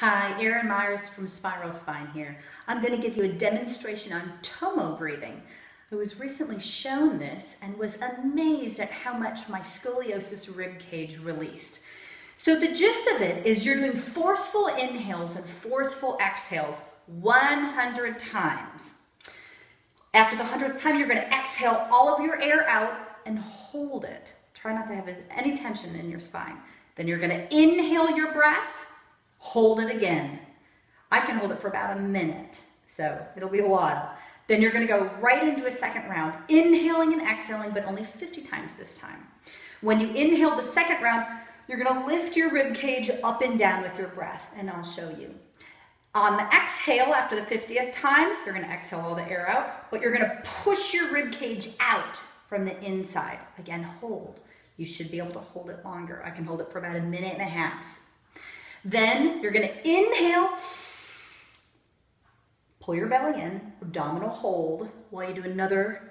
Hi, Erin Myers from Spiral Spine here. I'm going to give you a demonstration on Tommo breathing. I was recently shown this and was amazed at how much my scoliosis rib cage released. So the gist of it is you're doing forceful inhales and forceful exhales 100 times. After the 100th time, you're going to exhale all of your air out and hold it. Try not to have any tension in your spine. Then you're going to inhale your breath hold it again. I can hold it for about a minute, so it'll be a while. Then you're gonna go right into a second round, inhaling and exhaling, but only 50 times this time. When you inhale the second round, you're gonna lift your rib cage up and down with your breath, and I'll show you. On the exhale, after the 50th time, you're gonna exhale all the air out, but you're gonna push your rib cage out from the inside. Again, hold. You should be able to hold it longer. I can hold it for about a minute and a half. Then you're gonna inhale, pull your belly in, abdominal hold, while you do another,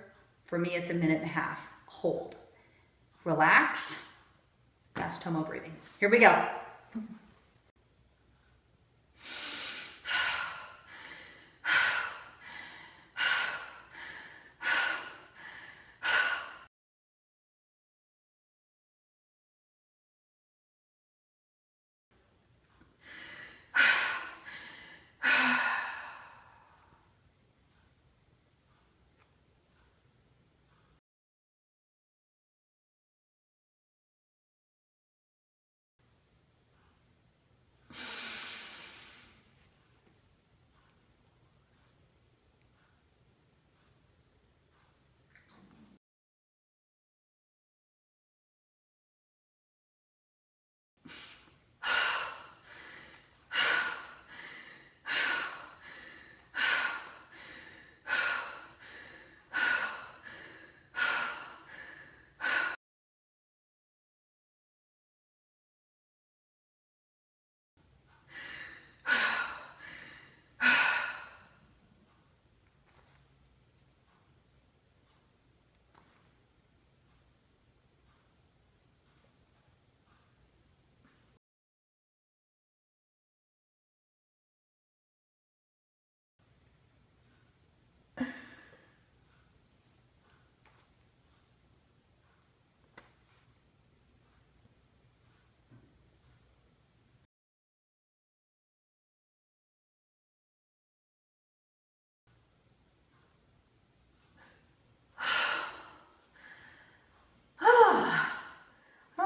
for me it's a minute and a half, hold. Relax, that's Tommo breathing. Here we go.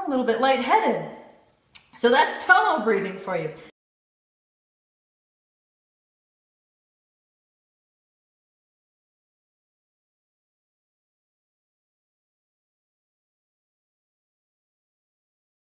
A little bit lightheaded. So that's Tommo breathing for you.